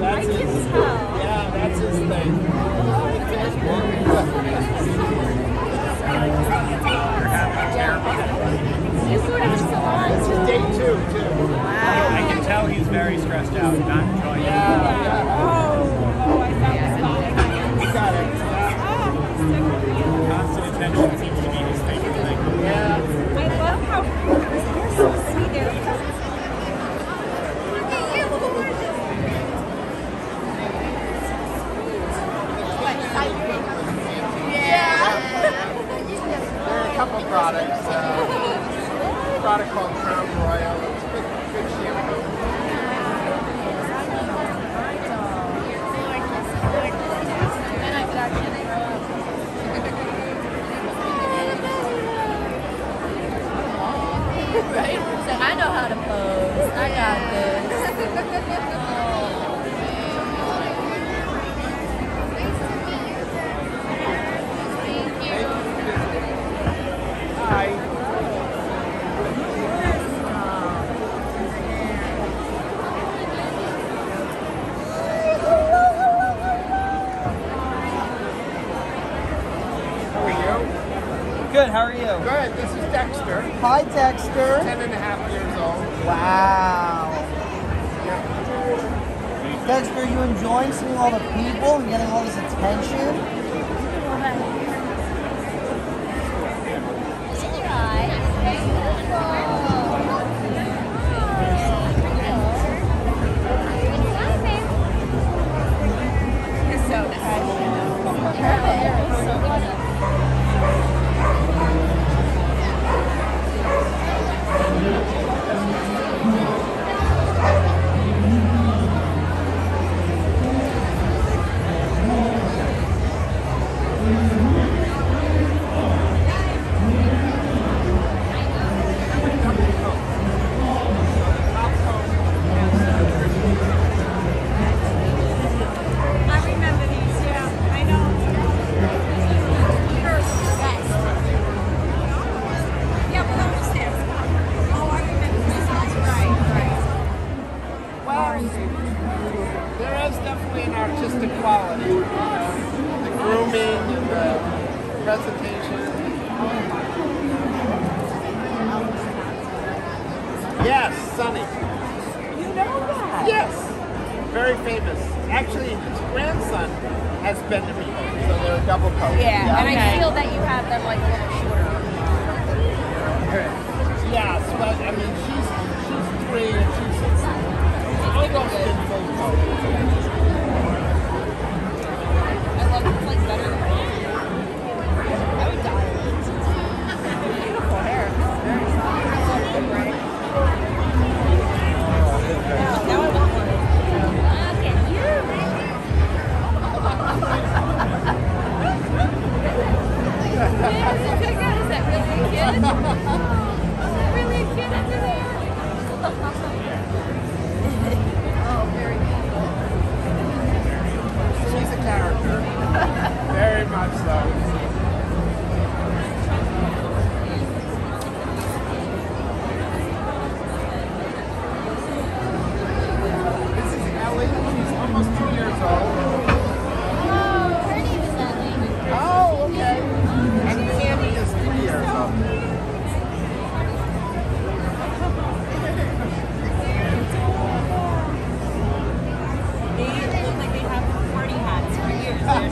That's his, yeah, that's his thing. Wow. I can tell he's very stressed out, not enjoying yeah, yeah. Oh, oh, I found yeah. this. You got it. Oh, Constant attention. product called Crown Royale. It's a big, big champagne. Good. How are you? Good. This is Dexter. Hi, Dexter. Ten and a half years old. Wow. Dexter, you enjoying seeing all the people and getting all this attention? Presentation. Yes, Sonny. You know that? Yes. Very famous. Actually, his grandson has been to him, so they're a double coat. Yeah, and I feel that you have them like a little shorter. Yes, but I mean, she's she's three and she's almost in full coat.